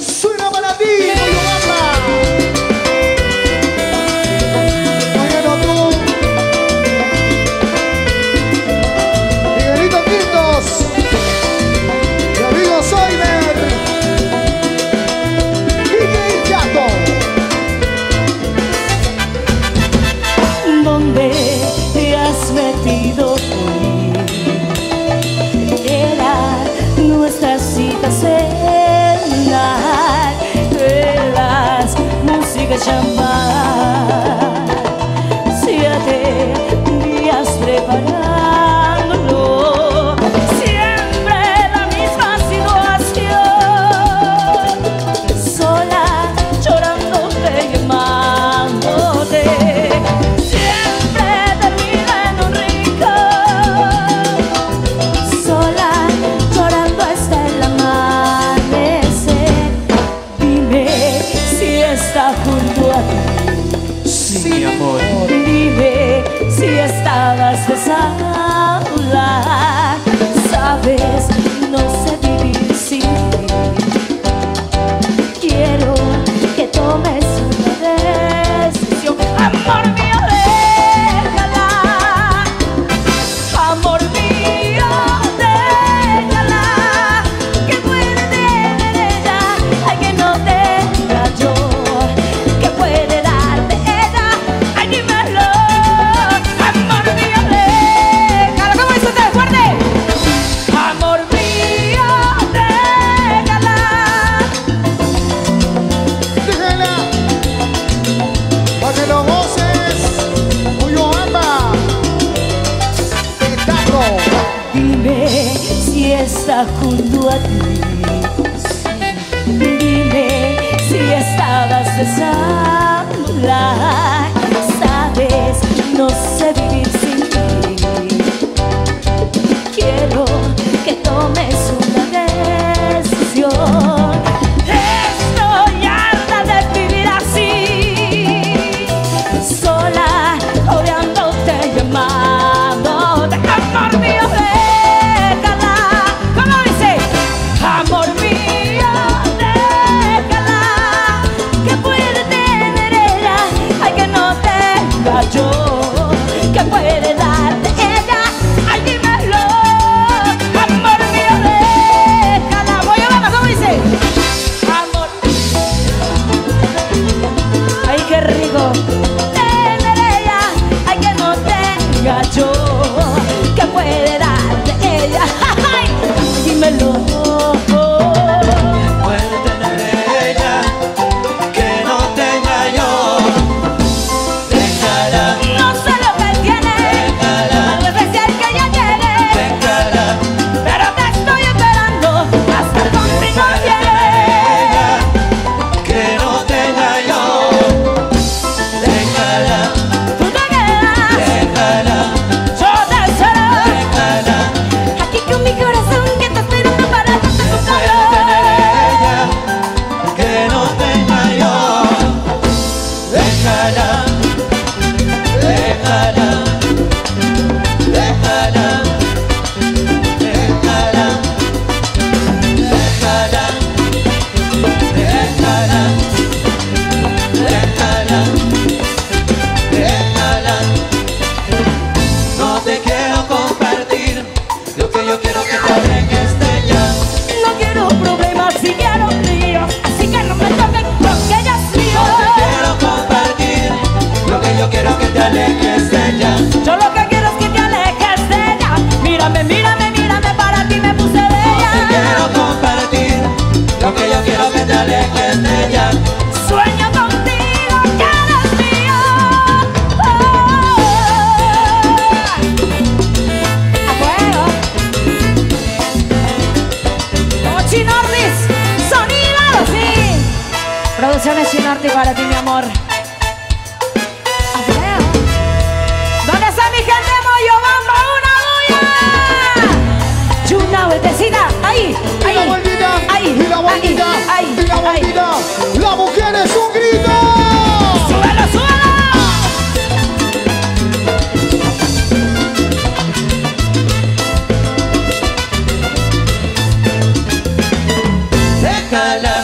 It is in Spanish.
Só Treasure Dime si está junto a ti. Dime si estabas de. Sabes, no sé vivir quiero que te alejes de ella. Yo lo que quiero es que te alejes de ella. Mírame, mírame, mírame, para ti me puse de ella. No te quiero compartir lo que yo quiero que te alejes de ella. Sueño contigo cada eres mío. Oh, Como Chinordis, sonido así. Producciones Chinorti para ti, mi amor. ay, Diga bandida, ay. la mujer es un grito. ¡Súbelo, súbelo! Déjala.